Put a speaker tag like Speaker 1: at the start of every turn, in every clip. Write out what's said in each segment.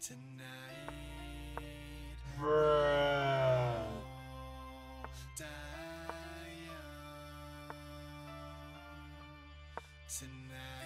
Speaker 1: tonight. Bruh. Tonight.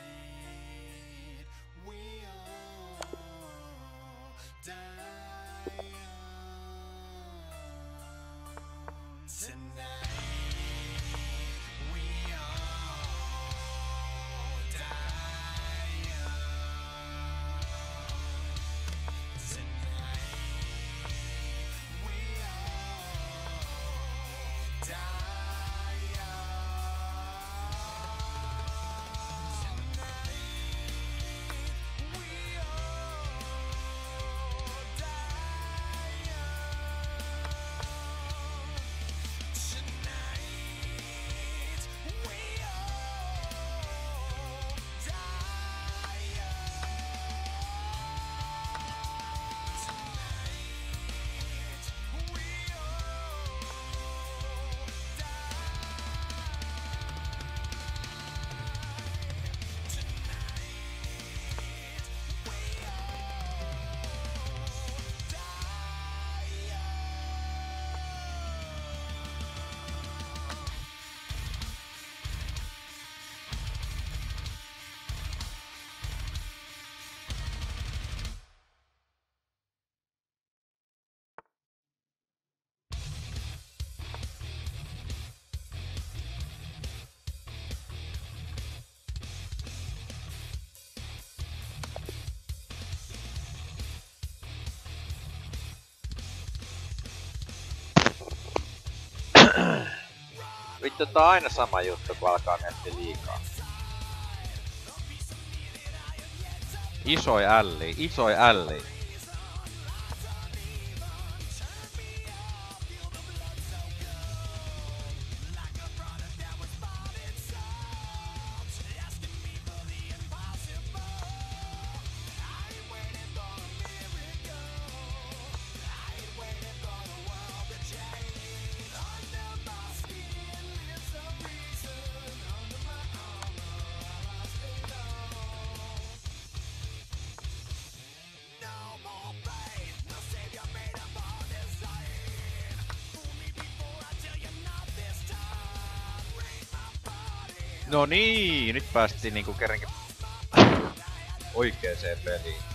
Speaker 1: Vittu, tää on aina sama juttu, kun alkaa miettiä liikaa.
Speaker 2: Isoi älli, isoi älli. No niin, nyt päästiin niinku kerrankin oikeeseen peliin.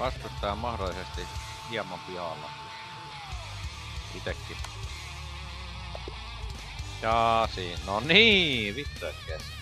Speaker 2: Vastustaja mahdollisesti hieman pihalla. Itekin. Ja siinä, no niin, vittu et kes.